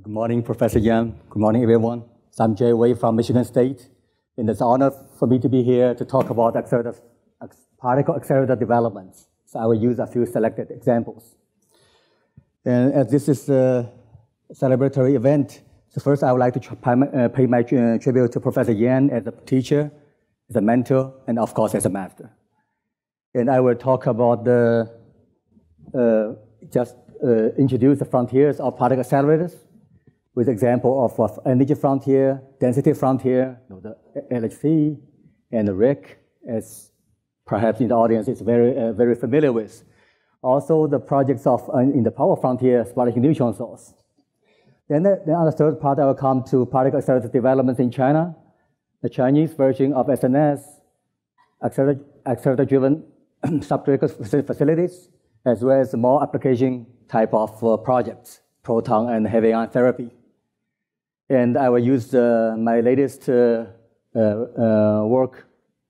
Good morning, Professor Yang. Good morning, everyone. So I'm Jie Wei from Michigan State, and it's an honor for me to be here to talk about accelerator, particle accelerator developments. So I will use a few selected examples. And as this is a celebratory event, so first I would like to uh, pay my uh, tribute to Professor Yang as a teacher, as a mentor, and of course as a master. And I will talk about the, uh, just uh, introduce the frontiers of particle accelerators, with example of, energy frontier, density frontier, you know, the LHC, and the RHIC, as perhaps in the audience is very, uh, very familiar with. Also, the projects of uh, in the power frontier, spallation neutron source. Then, uh, then on the third part, I will come to particle accelerator developments in China, the Chinese version of SNS, accelerator-driven substrate facilities, as well as more application type of uh, projects, proton and heavy ion therapy. And I will use uh, my latest uh, uh, work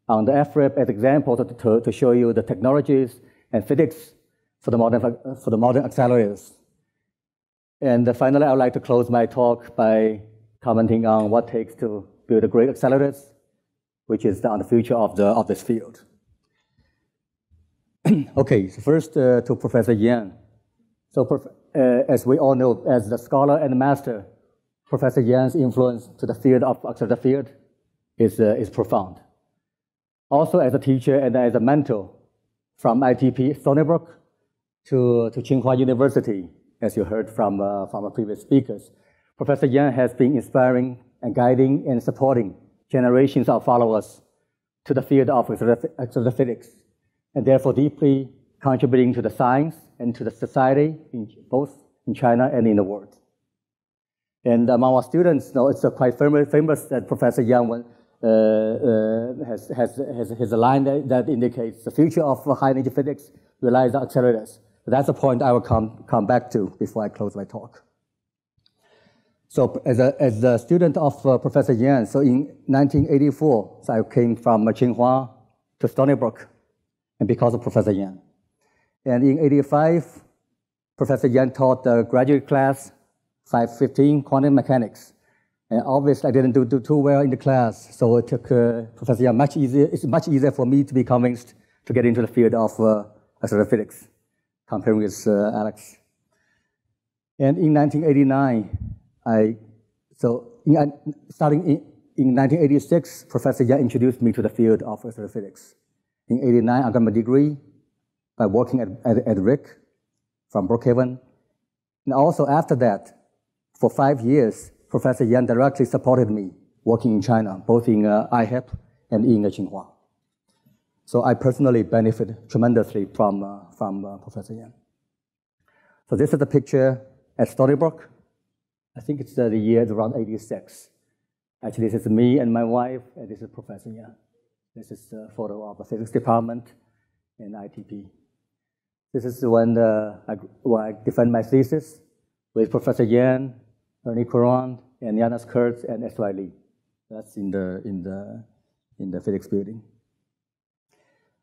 on the FRIB as example to, to, to, show you the technologies and physics for the modern, for the modern accelerators. And finally, I would like to close my talk by commenting on what takes to build a great accelerators, which is on the future of, the, of this field. okay, so first uh, to Professor Yang. So uh, as we all know, as the scholar and the master, Professor Yang's influence to the field of accelerator field is, uh, is profound. Also as a teacher and as a mentor from ITP Stony Brook to, to Tsinghua University, as you heard from, uh, from our previous speakers. Professor Yang has been inspiring and guiding and supporting generations of followers to the field of accelerator physics, and therefore deeply contributing to the science and to the society, in, both in China and in the world. And among our students, you know, it's quite famous that Professor Yang uh, uh, has, has, has, has, a line that, that, indicates the future of high energy physics relies on accelerators. That's a point I will come, come back to before I close my talk. So as a, as a student of uh, Professor Yang, so in 1984, so I came from Tsinghua to Stony Brook, and because of Professor Yang. And in 85, Professor Yang taught the graduate class 515 quantum mechanics. And obviously I didn't do, do too well in the class, so it took uh, Professor Yang much easier, it's much easier for me to be convinced to get into the field of uh, astrophysics, comparing with uh, Alex. And in 1989, I, so in, starting in, in 1986, Professor Yang introduced me to the field of astrophysics. In 89, I got my degree by working at, at, at RHIC from Brookhaven. And also after that, for five years, Professor Yang directly supported me working in China, both in uh, IHEP and in uh, Tsinghua. So I personally benefit tremendously from, uh, from uh, Professor Yang. So this is the picture at Stony Brook. I think it's uh, the year around 86. Actually, this is me and my wife, and this is Professor Yang. This is a photo of the physics department in ITP. This is when, uh, I, when I defend my thesis with Professor Yang, Ernie Courant, and Janos Kirz, and S.Y. Lee. That's in the, in, the, in the physics building.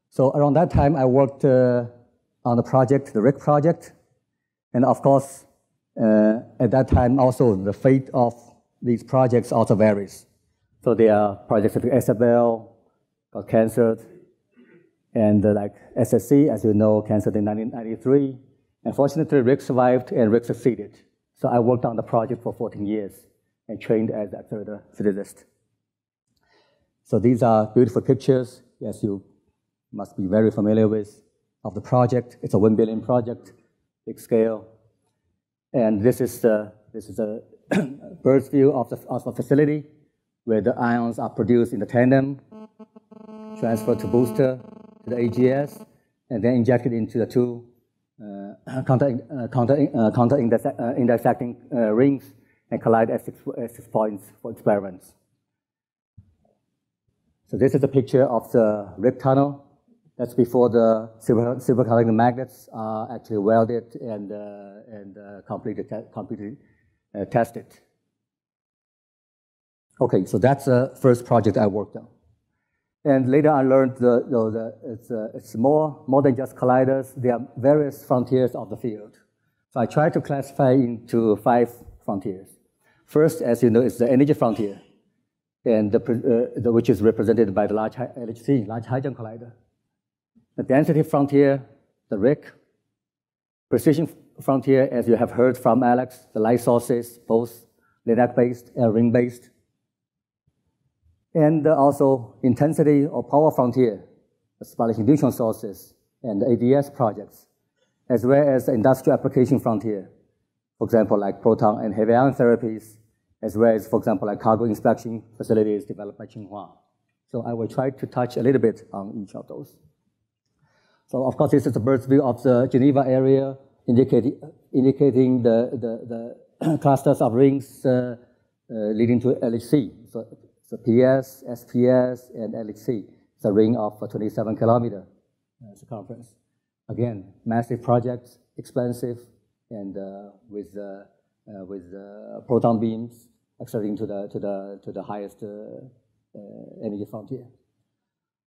So around that time, I worked uh, on the project, the RHIC project. And of course, uh, at that time also, the fate of these projects also varies. So there are projects like SFL, got canceled, and uh, like SSC, as you know, canceled in 1993. Unfortunately, RHIC survived and RHIC succeeded. So I worked on the project for 14 years and trained as a accelerator physicist. So these are beautiful pictures, as you must be very familiar with, of the project. It's a 1 billion project, big scale. And this is, uh, this is a bird's view of the, of the facility where the ions are produced in the tandem, transferred to booster, to the AGS, and then injected into the two counter, uh, counter, uh, counter uh, intersecting uh, rings and collide at six, six points for experiments. So this is a picture of the RHIC tunnel. That's before the super, superconducting magnets are actually welded and, uh, and completely, te completely tested. Okay, so that's the first project I worked on. And later I learned that the, it's, uh, it's more, more than just colliders. There are various frontiers of the field. So I try to classify into five frontiers. First, as you know, is the energy frontier, and the, uh, the, which is represented by the Large LHC, Large Hadron Collider. The density frontier, the RHIC, precision frontier, as you have heard from Alex, the light sources, both LINAC-based and ring-based. And also intensity or power frontier, spallation neutron sources and ADS projects, as well as the industrial application frontier, for example, like proton and heavy ion therapies, as well as, for example, like cargo inspection facilities developed by Tsinghua. So I will try to touch a little bit on each of those. So of course, this is a bird's view of the Geneva area, indicating, indicating the, the, the clusters of rings uh, uh, leading to LHC. So, so PS, SPS, and LHC. It's a ring of 27 kilometer uh, circumference. Again, massive projects, expensive, and uh, with, uh, uh, with proton beams accelerating to the, to the, to the highest energy frontier.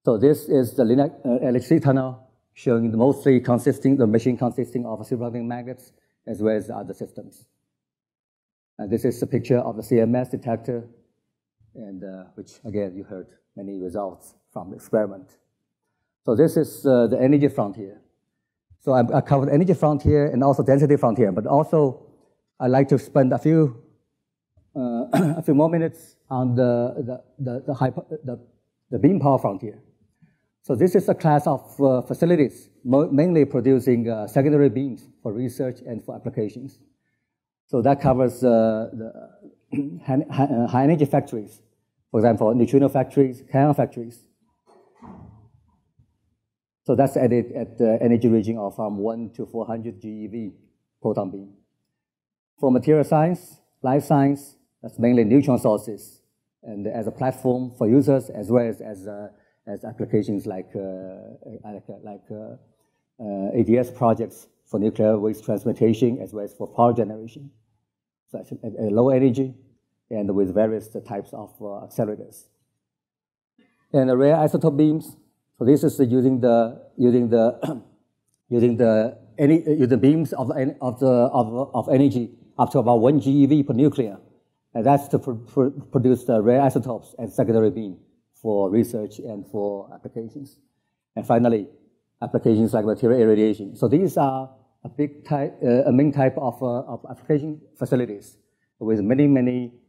So this is the LINAC, LHC tunnel showing mostly consisting, the machine consisting of superconducting magnets as well as other systems. And this is a picture of the CMS detector, and uh, which again, you heard many results from the experiment. So this is uh, the energy frontier. So I, I, covered energy frontier and also density frontier, but also I'd like to spend a few, uh, a few more minutes on the, the, the, the, the, the beam power frontier. So this is a class of uh, facilities mainly producing uh, secondary beams for research and for applications. So that covers uh, the uh, high energy factories, for example, neutrino factories, kaon factories. So that's added at the energy region of from 1 to 400 GeV proton beam. For material science, life science, that's mainly neutron sources, and as a platform for users as well as, as uh, as applications like, uh, like, like uh, ADS projects for nuclear waste transmutation as well as for power generation. So at, at low energy and with various types of uh, accelerators. And the rare isotope beams, so this is using the, using the, using the, any, using beams of, of, the, of, of energy up to about one GeV per nuclear. And that's to pr pr produce the rare isotopes as secondary beam for research and for applications. And finally, applications like material irradiation. So these are a big type, uh, a main type of, uh, of application facilities with many, many uh, uh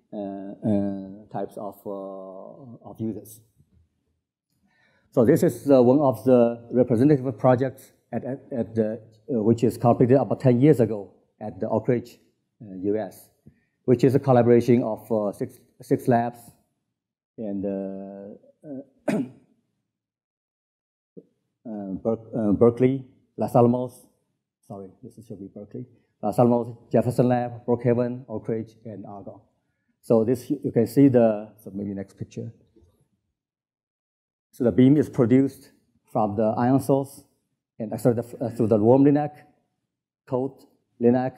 types of, uh, of users. So this is uh, one of the representative projects at, at, at the, which is completed about 10 years ago at the Oak Ridge, US, which is a collaboration of six, six labs and uh, uh, uh, Berkeley, Los Alamos, sorry, this should be Berkeley, Los Alamos, Jefferson Lab, Brookhaven, Oak Ridge, and Argonne. So this, you can see the, so maybe next picture. So the beam is produced from the ion source and accelerated through the warm LINAC, cold LINAC,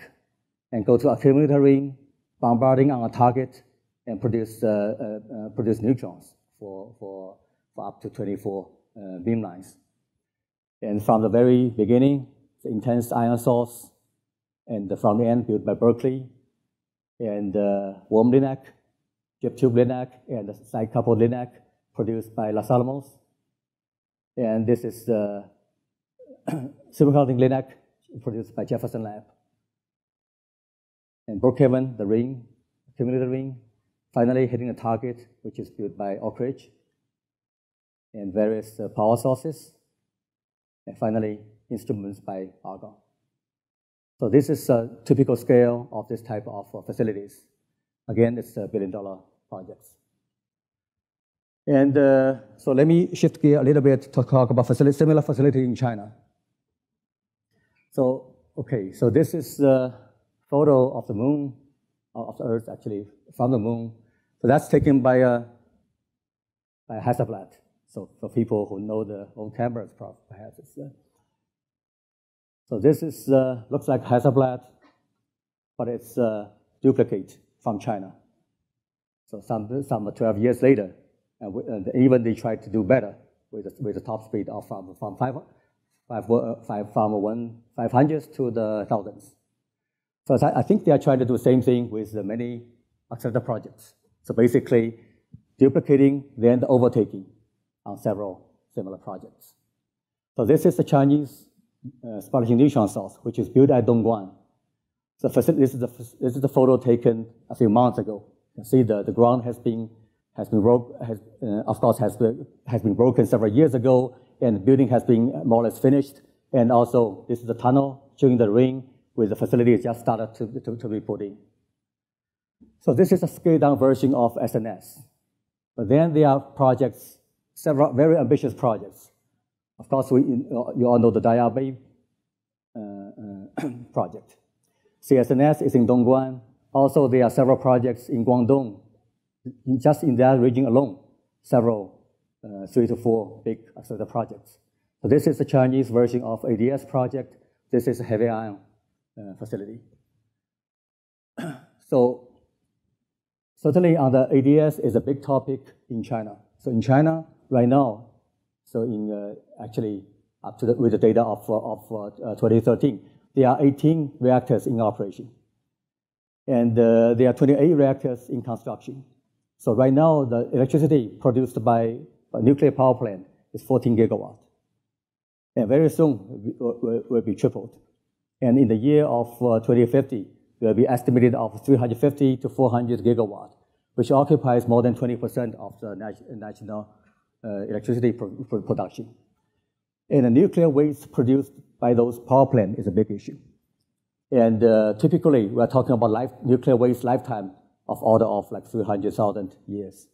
and go to accumulator ring, bombarding on a target, and produce, uh, uh, uh, produce neutrons for, for, for up to 24 beam lines. And from the very beginning, the intense ion source, and from the end built by Berkeley, and uh, warm LINAC, tube LINAC, and the side LINAC produced by Los Alamos. And this is the superconducting LINAC produced by Jefferson Lab. And Brookhaven, the ring, accumulator ring, Finally, hitting the target, which is built by Oak Ridge, and various uh, power sources. And finally, instruments by Argonne. So this is a typical scale of this type of uh, facilities. Again, it's a billion dollar projects. And uh, so let me shift gear a little bit to talk about facility, similar facility in China. So, okay, so this is the photo of the moon, of the Earth actually, from the moon so that's taken by a, by a Hasselblad. So for people who know the old cameras, perhaps it's uh, so this is uh, looks like Hasselblad, but it's a duplicate from China. So some some 12 years later, and, we, and even they tried to do better with the, with the top speed of from from five, five, uh, five from one five hundreds to the thousands. So I think they are trying to do the same thing with many accelerator projects. So basically, duplicating, then the overtaking on several similar projects. So this is the Chinese uh, neutron source, which is built at Dongguan. So this is, the, this is the photo taken a few months ago. You can see the, the ground has been, has been broke, has, uh, of course, has been, has been broken several years ago, and the building has been more or less finished. And also, this is the tunnel during the rain, where the facility just started to, to, to be put in. So this is a scaled down version of SNS. But then there are projects, several very ambitious projects. Of course, we, you all know the Daya uh, uh, project. CSNS is in Dongguan. Also, there are several projects in Guangdong, just in that region alone, several uh, three to four big accelerator projects. So this is the Chinese version of ADS project. This is a heavy ion uh, facility. so certainly on the ADS is a big topic in China. So in China right now, so in uh, actually up to the, with the data of, uh, of uh, 2013, there are 18 reactors in operation. And uh, there are 28 reactors in construction. So right now, the electricity produced by a nuclear power plant is 14 gigawatt. And very soon will, will be tripled. And in the year of uh, 2050, will be estimated of 350 to 400 gigawatt, which occupies more than 20% of the national uh, electricity pro production. And the nuclear waste produced by those power plants is a big issue. And uh, typically, we're talking about life, nuclear waste lifetime of order of like 300,000 years.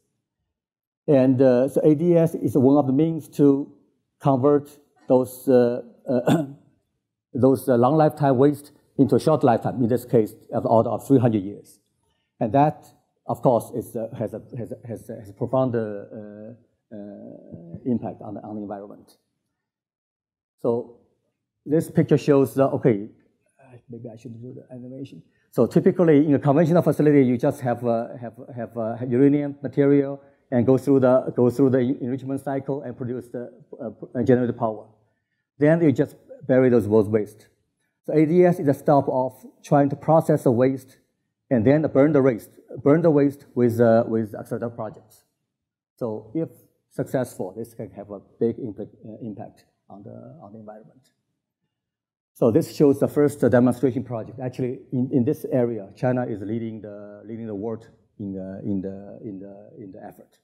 And uh, so ADS is one of the means to convert those, uh, uh those uh, long lifetime waste into a short lifetime, in this case, of the order of 300 years. And that, of course, is, uh, has, a, has, a, has, a, has a profound impact on the, on the environment. So this picture shows, the, okay, maybe I should do the animation. So typically in a conventional facility, you just have, uh, have, have uh, uranium material and go through the, go through the enrichment cycle and produce the, uh, generate the power. Then you just bury those waste. So ADS is a stop of trying to process the waste and then burn the waste, burn the waste with, uh, with accelerator projects. So if successful, this can have a big impact, uh, on the, on the environment. So this shows the first demonstration project. Actually, in, in this area, China is leading the, leading the world in the, in the, in the, in the effort.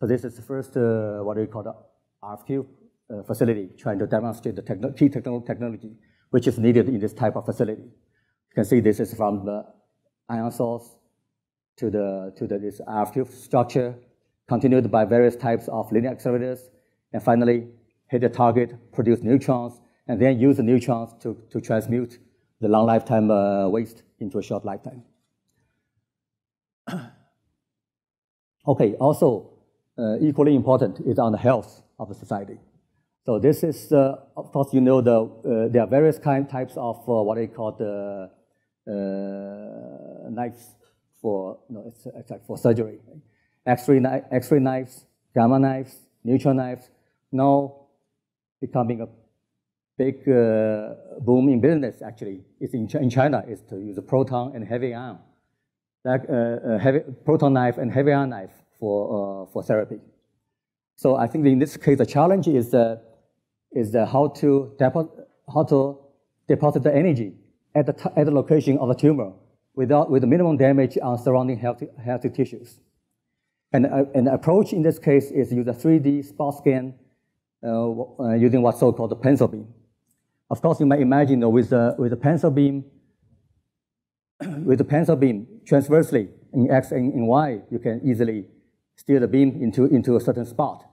So this is the first, uh, what we call the RFQ uh, facility, trying to demonstrate the techno key techno technology which is needed in this type of facility. You can see this is from the ion source to the, to the, this RFQ structure, continued by various types of linear accelerators, and finally hit the target, produce neutrons, and then use the neutrons to, to transmute the long lifetime uh, waste into a short lifetime. okay, also uh, equally important is on the health of the society. So this is, uh, of course, you know, the, uh, there are various kind types of uh, what they call the uh, knives for, no, it's, it's like for surgery. X-ray, X-ray knives, gamma knives, neutron knives. Now becoming a big uh, boom in business, actually, is in, in China, is to use a proton and heavy ion, like uh, heavy, proton knife and heavy ion knife for, uh, for therapy. So I think in this case, the challenge is, uh, is uh, how, to how to deposit the energy at the, at the location of the tumor without, with minimum damage on surrounding healthy, healthy tissues. And uh, an approach in this case is use a 3D spot scan uh, uh, using what's so-called the pencil beam. Of course, you might imagine know, with, the, with the pencil beam, with the pencil beam transversely in X and in Y, you can easily steer the beam into, into a certain spot.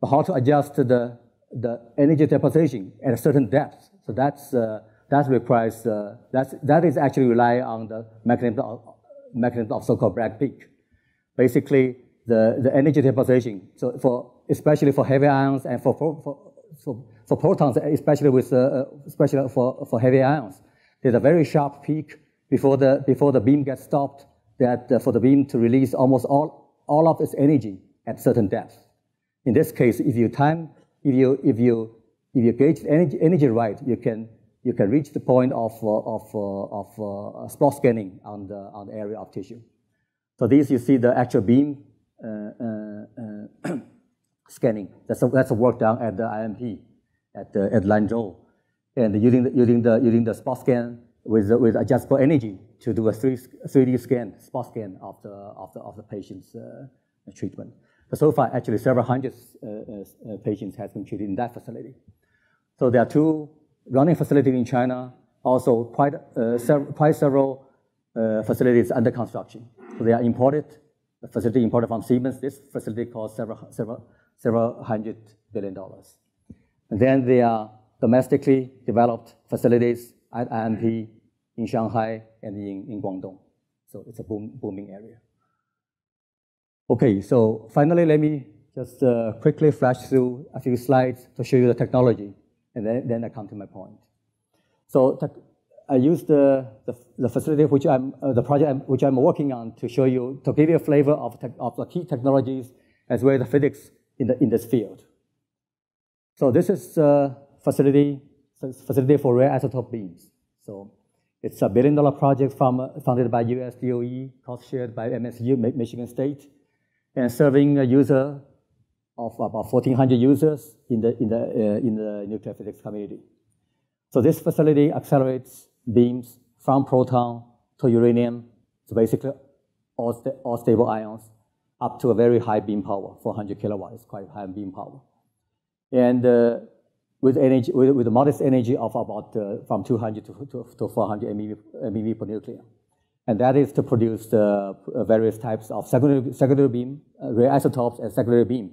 But how to adjust the, the energy deposition at a certain depth? So that's, uh, that requires, uh, that's, that is actually rely on the mechanism of, mechanism of so-called Bragg peak. Basically, the, the energy deposition. So for especially for heavy ions and for, for, for, for protons, especially with, uh, especially for, for heavy ions. There's a very sharp peak before the, before the beam gets stopped that uh, for the beam to release almost all, all of its energy at certain depth. In this case, if you time, if you, if you, if you gauge the energy, energy right, you can, you can reach the point of, uh, of, uh, of uh, spot scanning on the, on the area of tissue. So these, you see the actual beam uh, uh, uh scanning. That's a, that's a work done at the IMP, at, the, at Lanzhou. And using the, using the, using the spot scan with, with adjustable energy to do a 3, 3D scan, spot scan of the, of the, of the patient's uh, treatment. But so far, actually, several hundred uh, uh, patients have been treated in that facility. So there are two running facilities in China, also quite, uh, quite several uh, facilities under construction. So they are imported, the facility imported from Siemens. This facility costs several, several, several hundred billion dollars. And then there are domestically developed facilities at IMP in Shanghai and in, in Guangdong. So it's a boom, booming area. Okay, so finally, let me just uh, quickly flash through a few slides to show you the technology, and then, then I come to my point. So I use the, the, the, facility which I'm, uh, the project I'm, which I'm working on to show you, to give you a flavor of, of the key technologies as well as the physics in, the, in this field. So this is a facility, facility for rare isotope beams. So it's a billion dollar project from, funded by US DOE, cost shared by MSU, Michigan State and serving a user of about 1,400 users in the, in the, uh, in the nuclear physics community. So this facility accelerates beams from proton to uranium, so basically all, all stable ions, up to a very high beam power, 400 kilowatts, quite high beam power. And uh, with, energy, with, with a modest energy of about uh, from 200 to, to, to 400 MeV, MeV per nucleon and that is to produce the uh, various types of secondary, secondary beam, uh, rare isotopes and secondary beam,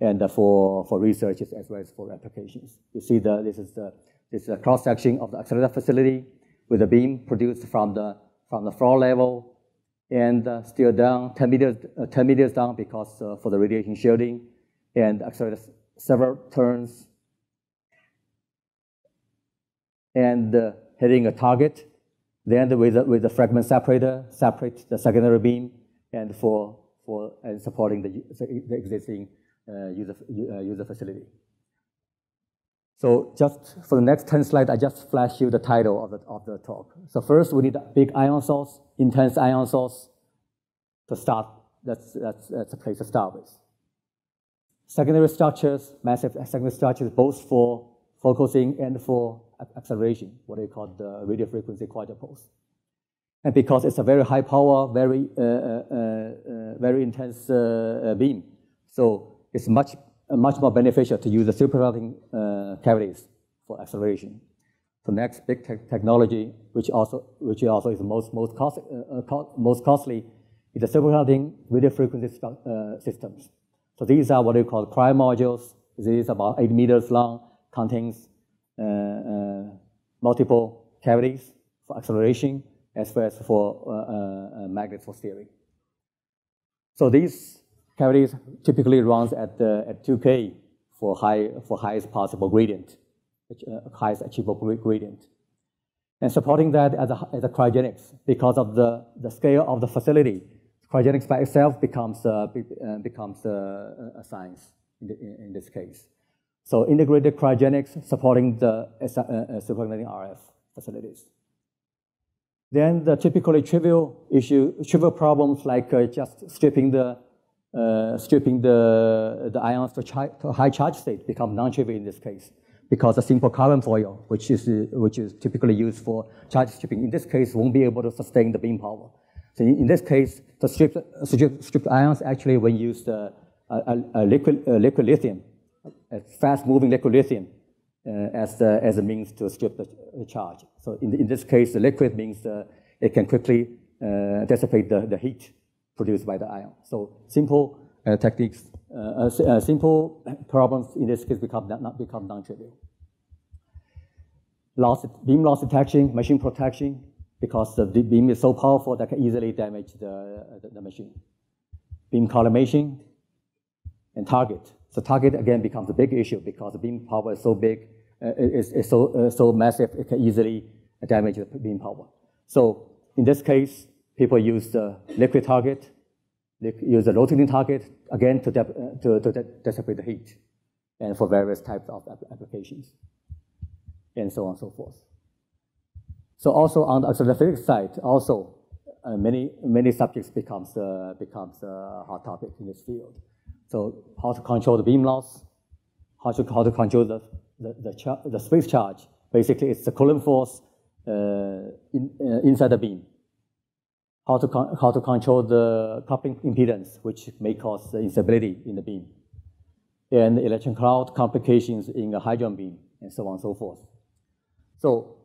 and uh, for, for research as well as for applications. You see the, this is the this is a cross-section of the accelerator facility with the beam produced from the, from the floor level and uh, still down 10 meters, uh, 10 meters down because uh, for the radiation shielding and several turns and hitting a target then with the, with the fragment separator, separate the secondary beam and for, for and supporting the, the existing uh, user, uh, user facility. So just for the next 10 slides, I just flash you the title of the, of the talk. So first, we need a big ion source, intense ion source to start. That's, that's, that's a place to start with. Secondary structures, massive secondary structures, both for focusing and for acceleration, what they call the radio frequency quadrupoles. And because it's a very high power, very, uh, uh, uh, very intense uh, uh, beam, so it's much, much more beneficial to use the superconducting uh, cavities for acceleration. The next big te technology, which also, which also is most, most, cost, co most costly, is the superconducting radio frequency systems. So these are what we call cryo modules. These are about eight meters long, contains uh, uh, multiple cavities for acceleration as well as for uh, magnets for steering. So these cavities typically runs at, at 2K for, high, for highest possible gradient, highest achievable gradient. And supporting that as a, as a cryogenics, because of the, the scale of the facility, cryogenics by itself becomes, uh, becomes uh, a science in, the, in, this case. So integrated cryogenics supporting the uh, uh, superconducting RF facilities. Then the typically trivial issue, trivial problems like uh, just stripping the uh, stripping the the ions to, high charge state become non-trivial in this case because a simple carbon foil, which is which is typically used for charge stripping, in this case won't be able to sustain the beam power. So in, this case, the stripped, stripped ions actually when used uh, a, a, liquid, liquid lithium a fast-moving liquid lithium uh, as, the, as a means to strip the, charge. So in, the, in this case, the liquid means uh, it can quickly uh, dissipate the, the heat produced by the ion. So simple techniques, simple problems in this case become not become non-trivial. Loss, beam loss detection, machine protection, because the beam is so powerful that can easily damage the, the, the machine. Beam collimation and target. So target again becomes a big issue because the beam power is so big, uh, it's, it's, so, uh, so massive, it can easily damage the beam power. So in this case, people use the liquid target, use the rotating target, again, to, uh, to, to dissipate the heat, and for various types of applications, and so on and so forth. So also on the physics side, also uh, many, many subjects becomes, uh, becomes a hot topic in this field. So how to control the beam loss, how to, how to control the, the, the, the space charge. Basically, it's the Coulomb force uh, in, uh, inside the beam. How to, how to control the coupling impedance, which may cause instability in the beam. And electron cloud complications in the hydrogen beam, and so on and so forth. So,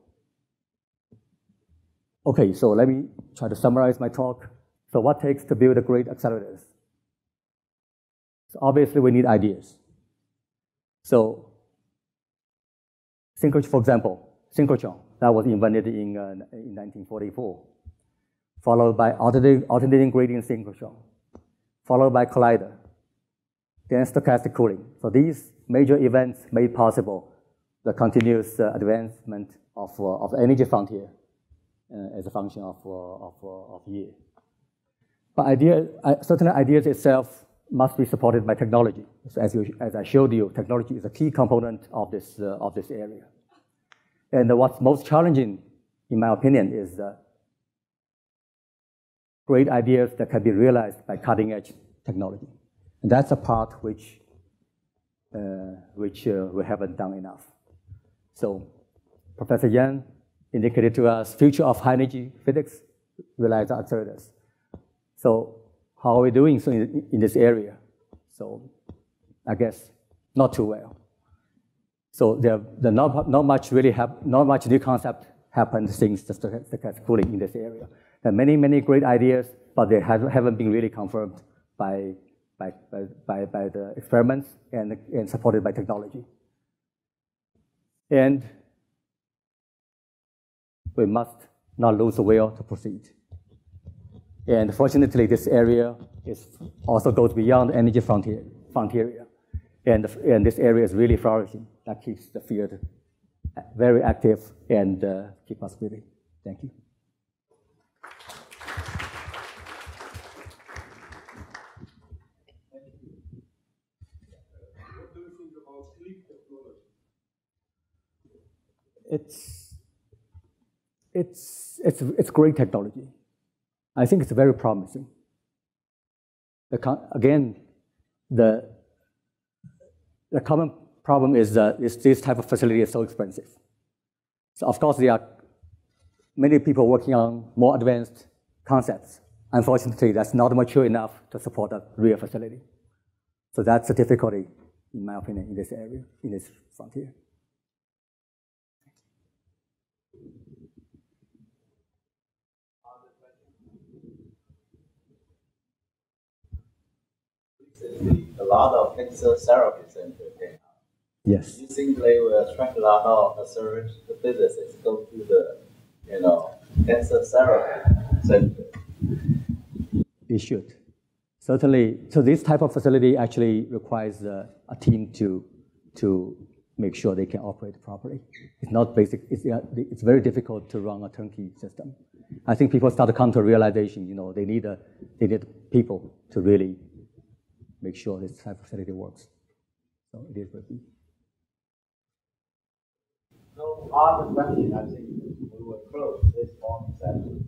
okay, so let me try to summarize my talk. So what takes to build a great accelerators? So obviously we need ideas. So, synchrotron, for example, synchrotron, that was invented in, uh, in 1944, followed by alternating, gradient synchrotron, followed by collider, then stochastic cooling. So these major events made possible the continuous uh, advancement of, uh, of energy frontier uh, as a function of, uh, of, uh, of year. But idea, certainly ideas itself must be supported by technology. So as, you, as I showed you, technology is a key component of this, uh, of this area. And what's most challenging, in my opinion, is uh, great ideas that can be realized by cutting edge technology. And that's a part which, uh, which uh, we haven't done enough. So Professor Yang indicated to us future of high energy physics relies on accelerators. So how are we doing so in, in this area? So I guess not too well. So there, there not, not much really have, not much new concept happened since the stochastic cooling in this area. There are many, many great ideas, but they have, haven't been really confirmed by, by, by, by the experiments and, and supported by technology. And we must not lose the will to proceed. And fortunately, this area is also goes beyond energy frontier, frontier and, and this area is really flourishing. That keeps the field very active and uh, keep us busy. Thank you. It's, it's, it's, it's great technology. I think it's very promising. The, again, the, the common problem is that this type of facility is so expensive. So of course, there are many people working on more advanced concepts. Unfortunately, that's not mature enough to support a real facility. So that's a difficulty, in my opinion, in this area, in this frontier. A lot of cancer in Japan. Yes. You think they will attract a lot of research physicists go to the, you know, cancer therapy center? It should. Certainly, so this type of facility actually requires uh, a team to, to make sure they can operate properly. It's not basic, it's, it's very difficult to run a turnkey system. I think people start to come to a realization, you know, they need, a, they need people to really make sure this type of facility works. So it is with it is. So on the question, I think we will close this morning session.